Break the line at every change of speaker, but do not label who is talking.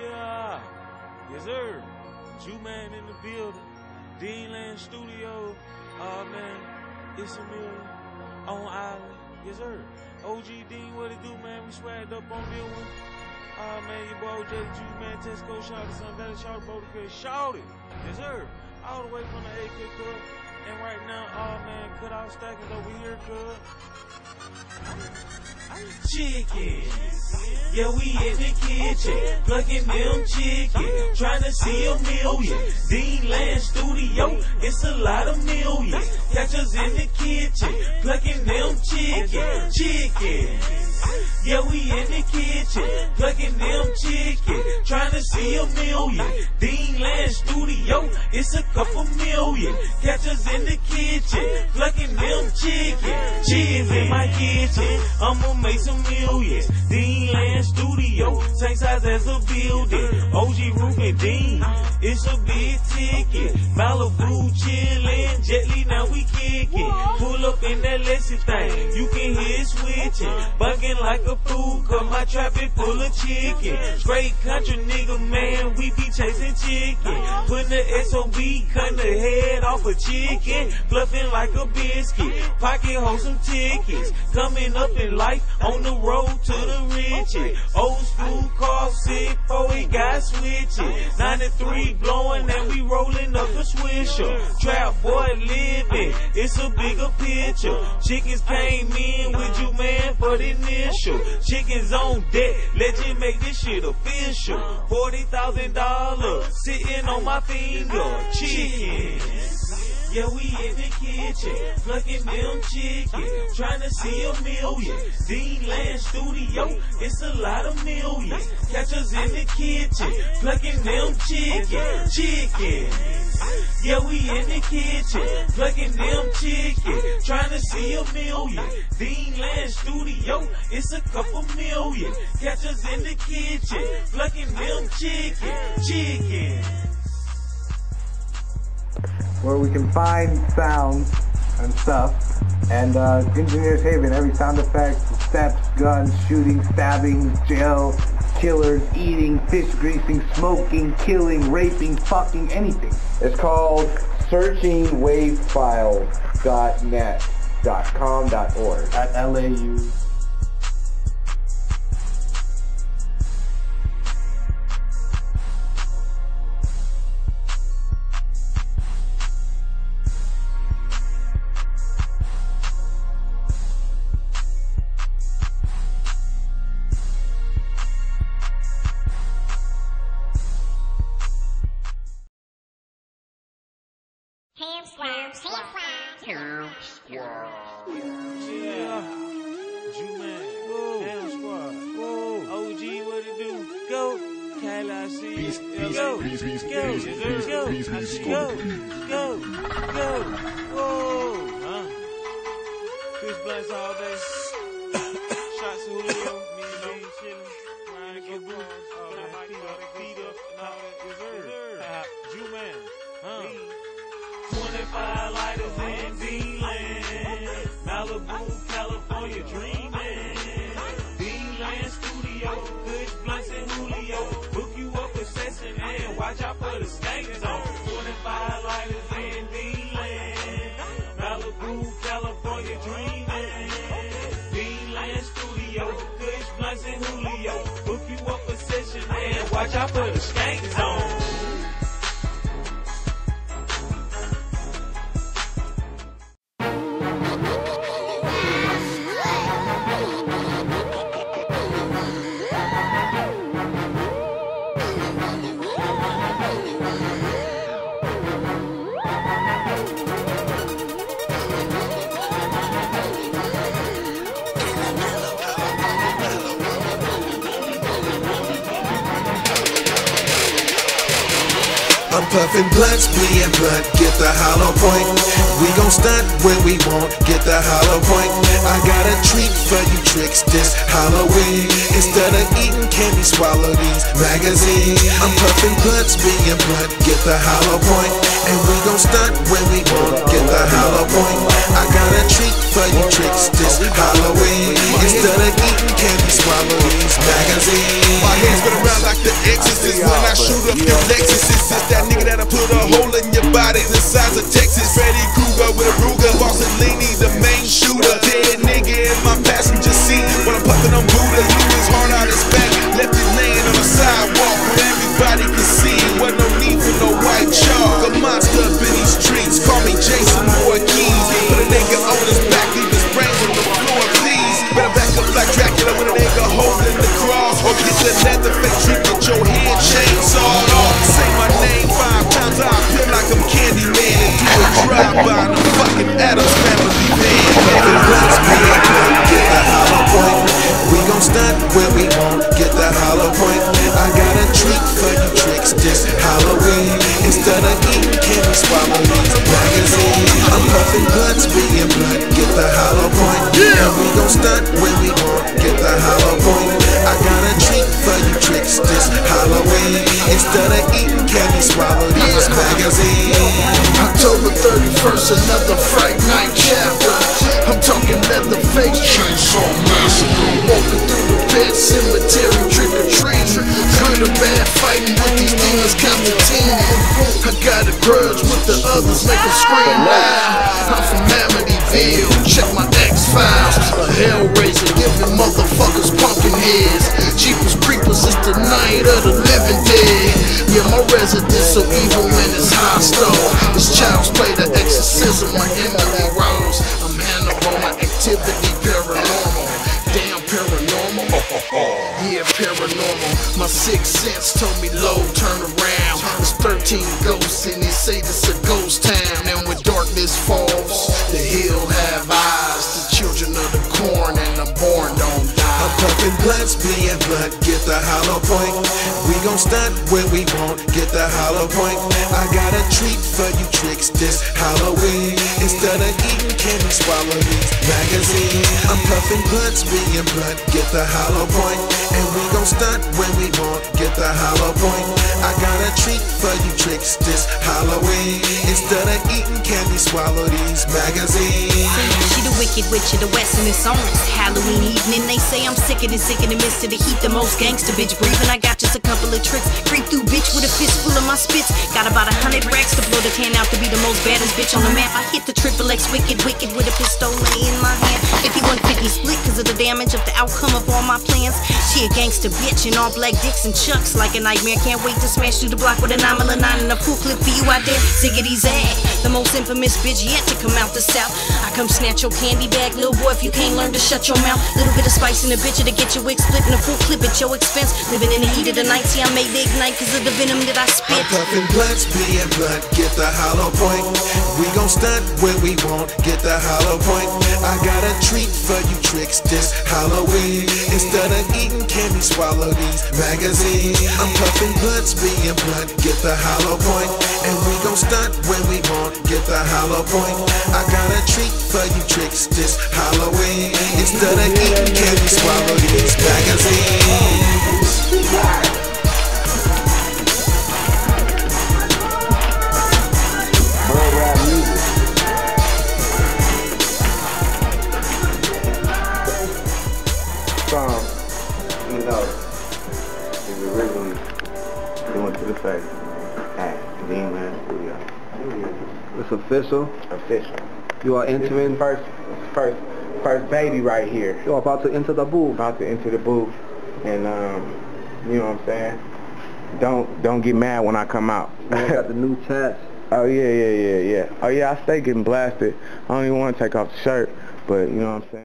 Yeah. Yes, sir. Juiceman in the building. Deanland Studio. Oh, man. It's a million. On Island. Yes, sir. OG Dean, what it do, man? We swagged up on this one. Oh, man, your boy OJ Jew, man. Tesco, shout it, son. Valley, shout it, shout it. Yes, sir. All the way from the AK Club. And right now, oh, man, cut out stackers over here, cuz. Chicken. Yeah, we in the kitchen, plucking them chicken, trying to see a million. Deanland Studio, it's a lot of millions. Catch us in the kitchen, plucking them chicken, chicken. Yeah, we in the kitchen, plucking them chicken, trying to see a million. Deanland Studio, it's a couple million. Catch us in the kitchen, plucking them chicken, Cheese in my kitchen. I'ma make some millions. Dean Land Studio, same size as a building. OG Ruben Dean, it's a big ticket. Malibu chillin', gently now we kickin'. Like a fool, cause my trap is full of chicken. Straight country nigga, man, we be chasing chicken. Putting the SOB, cutting the head off a chicken. Fluffing like a biscuit, pocket hold some tickets. Coming up in life, on the road to the riches. Old school car, sick, before we got switches. 93 blowing and we rolling up a swisher. Trap boy living, it's a bigger picture. Chickens came in with you, man, for the initial. Chickens on deck, you make this shit official. $40,000 sitting on my finger. Chickens. Yeah, we in the kitchen, plucking them chicken, trying to see a million. Deanland Studio, it's a lot of millions. Catch us in the kitchen, plucking them chicken, chicken. Yeah, we in the kitchen, plucking them chicken, trying to see a million. Deanland Studio, it's a couple million. Catch us in the kitchen, plucking them chicken, chicken.
where we can find sounds and stuff. And uh, Engineers Haven, every sound effect, steps, guns, shooting, stabbing, jail, killers, eating, fish greasing, smoking, killing, raping, fucking, anything. It's called searchingwavefiles.net.com.org at LAU.
Go. go. go.
peace,
see
go.
Go. Go. Whoa. Huh? Kush Blunts all day. Shots of Julio. Me and Dean chillin'. Trying to get boots. All that. Feet up, feet up, and all that. Yes, sir. Juiceman. Huh? 25 lighters in D-Land. Malibu, California, dreaming. D-Land Studio, Kush, Blunts, watch out for the skanks on. 25 lighters in D-Land. Malibu, California, dreaming. D-Land Studio, Kush, Blunts, and Julio. Book you up a session and watch out for the skanks on.
Puffin' blunts, bleeding blunt, get the hollow point. We gon' stunt when we want, get the hollow point. I got a treat for you tricks this Halloween. Instead of eating candy, swallow these magazines. I'm puffin' blunts, being blunt, get the hollow point. And we gon' stunt when we want, get the hollow point. I got a treat for you tricks this Halloween. Instead of eating candy, swallow these magazines.
My hands spin around like
the exorcist. When I shoot up your Lexuses, it's that nigga that'll when get the hollow point. I got a treat for you tricks this Halloween. Instead of eating candy, swallow these magazines. I'm puffing blunts, being blunt, get the hollow point. And we gon' stunt when we won't get the hollow point. I got a treat for you tricks this Halloween. Instead of eating candy, swallow these magazines.
October 31st, another Fright Night chapter. I'm talking Leatherface chainsaw massacre. Walking through pet cemetery, trick or treating. Good or bad, fighting with these demons, counting I got a grudge with the others, make them scream loud. I'm from Amityville, check my X Files. A Hellraiser, giving motherfuckers pumpkin heads. Jeepers Creepers, it's the night of the living dead. Yeah, my residence so evil when it's hostile. It's child's play, the exorcism of Emily sixth sense told me low, turn around. There's 13 ghosts and they say this a ghost town. And when darkness falls, the hill have eyes. The children of the corn and the born don't die.
I'm
die.
puffing blunts, being blunt, get the hollow point. We gon' stunt when we won't get the hollow point. I got a treat for you tricks this Halloween. Instead of eating candy, swallow these magazines. I'm puffing blunts, being blunt, get the hollow point. And we gon' stunt when we won't get the hollow point. I got a treat for you tricks this Halloween. Instead of eating candy, swallow these magazines.
She the wicked witch of the west and it's on this Halloween evening. They say I'm sicker than sick in the midst of the heat. The most gangster bitch breathing. I got just a couple of tricks. Creep through bitch with a fist full of my spits. Got about a hundred racks to blow the tan out to be the most baddest bitch on the map. I hit the triple X wicked wicked with a pistol in my hand. 5150 split cause of the damage of the outcome of all my plans. She a gangster bitch in all black dicks and chucks like a nightmare. Can't wait to smash through the block with a 9 mm 9 and a full clip for you out there. Ziggity's ass. The most infamous bitch yet to come out the south. I come snatch your candy bag, little boy, if you can't learn to shut your mouth. Little bit of spice in the bitch to get your wig split and a full clip at your expense. Living in the heat of the night, see I made the ignite cause of the venom that I
I'm
spit.
puffing blunts, being blunt, get the hollow point. We gon' stunt where we won't get the hollow point. I got a treat for you tricks this Halloween. Instead of eating candy, swallow these magazines. I'm puffing blunts, being blunt, get the hollow point. Stunt when we won't get the hollow point. I got a treat for you tricks this Halloween. Instead of eating candy, swallow these magazines.
It's official.
Official.
You are entering.
first, first, first baby right here.
You are about to enter the booth.
About to enter the booth, and um, you know what I'm saying. Don't don't get mad when I come out.
Got the new tats.
Oh yeah, yeah, yeah, yeah. Oh yeah, I stay getting blasted. I don't even want to take off the shirt, but you know what I'm saying.